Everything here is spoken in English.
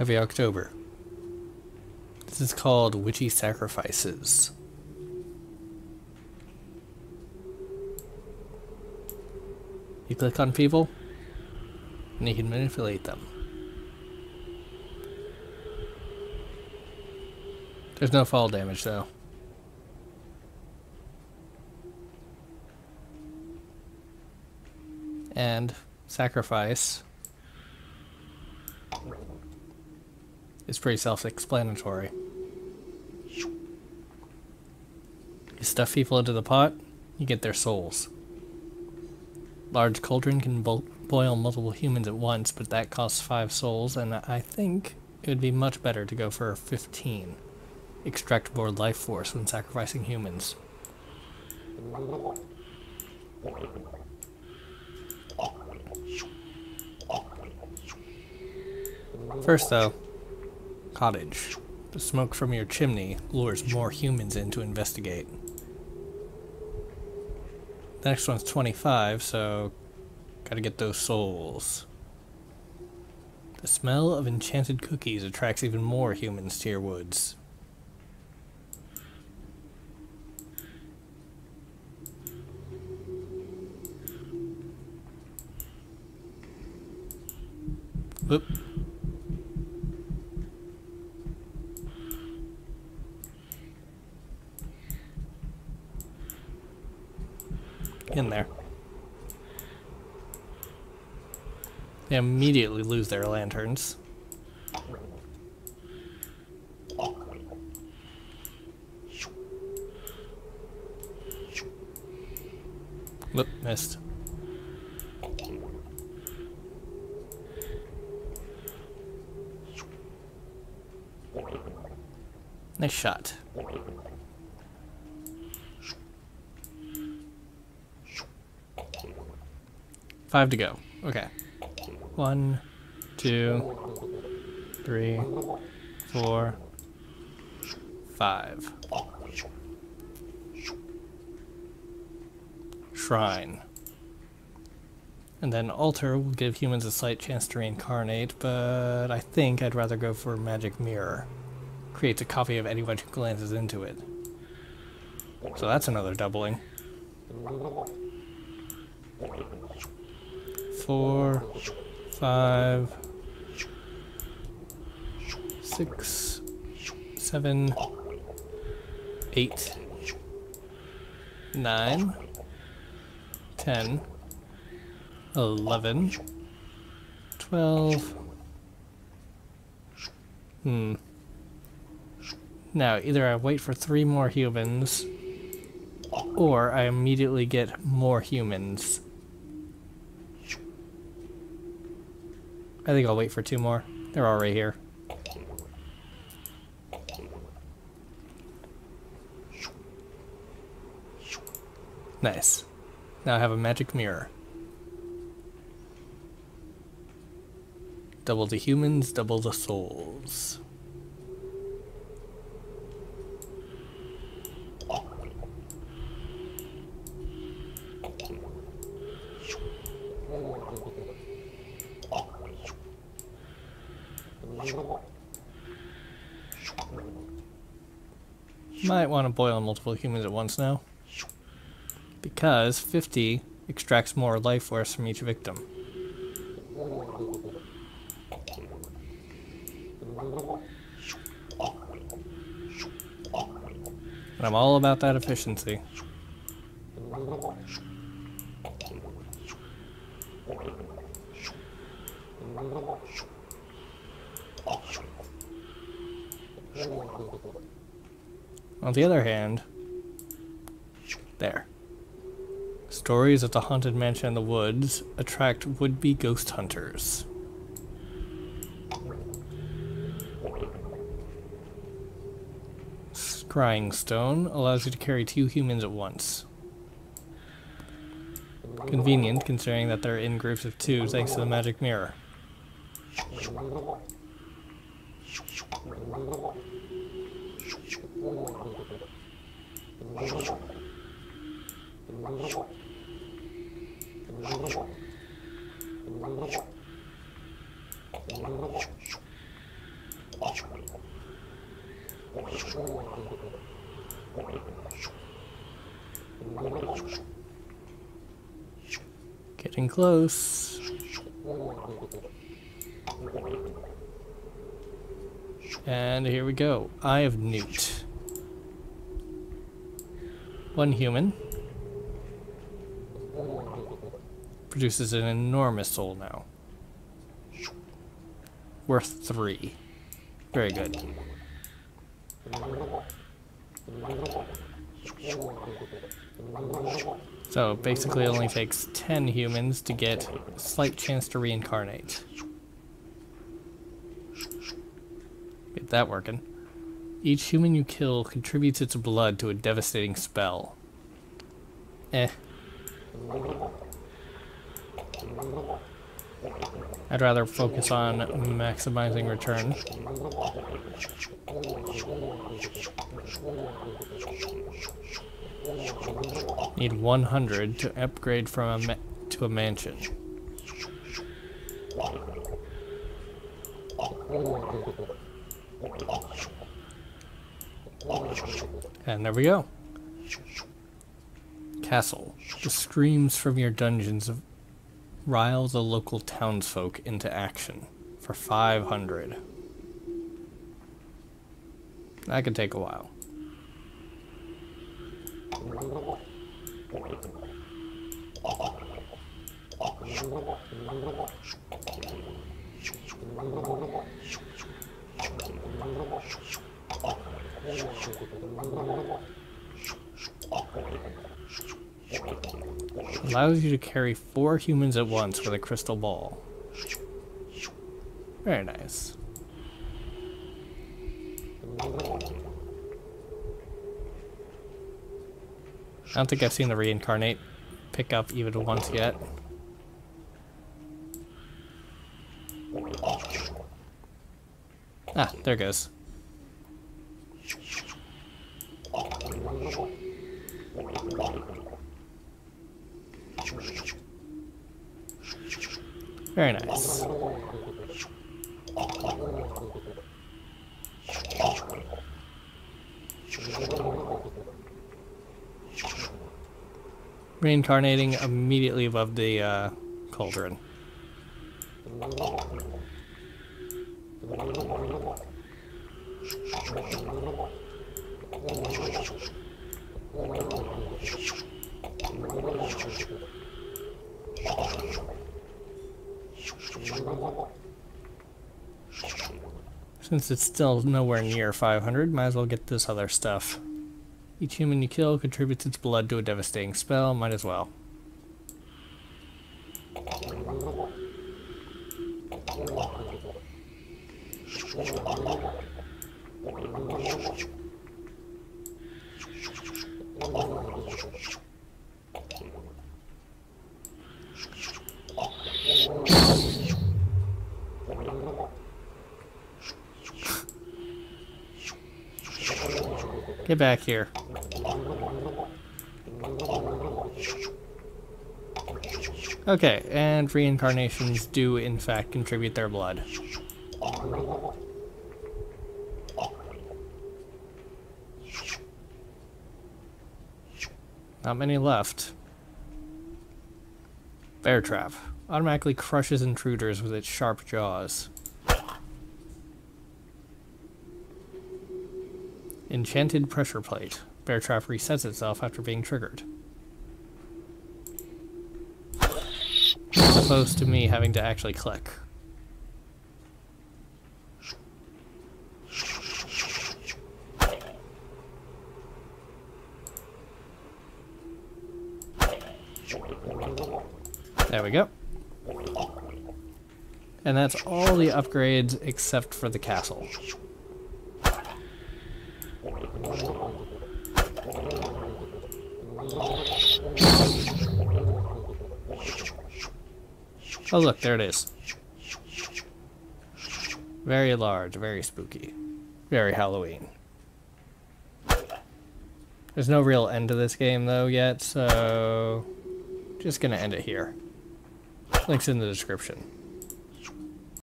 Heavy October. This is called Witchy Sacrifices. You click on people, and you can manipulate them. There's no fall damage though. And sacrifice is pretty self-explanatory. You stuff people into the pot, you get their souls. Large cauldron can bo boil multiple humans at once, but that costs 5 souls, and I think it would be much better to go for 15. Extract more life force when sacrificing humans. First though, cottage. The smoke from your chimney lures more humans in to investigate. The next one's 25, so gotta get those souls. The smell of enchanted cookies attracts even more humans to your woods. Whoop. In there. They immediately lose their lanterns. Whoop, missed. Nice shot. Five to go. Okay. One, two, three, four, five. Shrine. And then Altar will give humans a slight chance to reincarnate, but I think I'd rather go for Magic Mirror. Creates a copy of anyone who glances into it. So that's another doubling four, five, six, seven, eight, nine, ten, eleven, twelve. Hmm. Now, either I wait for three more humans, or I immediately get more humans. I think I'll wait for two more. They're already here. Nice. Now I have a magic mirror. Double the humans, double the souls. Might want to boil multiple humans at once now. Because 50 extracts more life force from each victim. And I'm all about that efficiency. On the other hand, there. Stories of the haunted mansion in the woods attract would-be ghost hunters. Scrying stone allows you to carry two humans at once. Convenient considering that they're in groups of two thanks to the magic mirror. Getting close. And here we go. Eye of Newt. One human. Produces an enormous soul now. Worth three. Very good. So basically it only takes 10 humans to get a slight chance to reincarnate. Get that working. Each human you kill contributes its blood to a devastating spell. Eh. I'd rather focus on maximizing return. Need 100 to upgrade from a to a mansion. And there we go. Castle. The screams from your dungeons of rile the local townsfolk into action for 500. That could take a while. Allows you to carry four humans at once with a crystal ball. Very nice. I don't think I've seen the reincarnate pick up even once yet. Ah, there goes. Very nice. Reincarnating immediately above the uh, cauldron. Since it's still nowhere near 500, might as well get this other stuff. Each human you kill contributes its blood to a devastating spell, might as well. Get back here. Okay, and reincarnations do in fact contribute their blood. Not many left. Bear Trap. Automatically crushes intruders with its sharp jaws. Enchanted Pressure Plate. Bear Trap resets itself after being triggered. As opposed to me having to actually click. There we go. And that's all the upgrades except for the castle. Oh look, there it is. Very large, very spooky. Very Halloween. There's no real end to this game though yet, so just gonna end it here. Links in the description.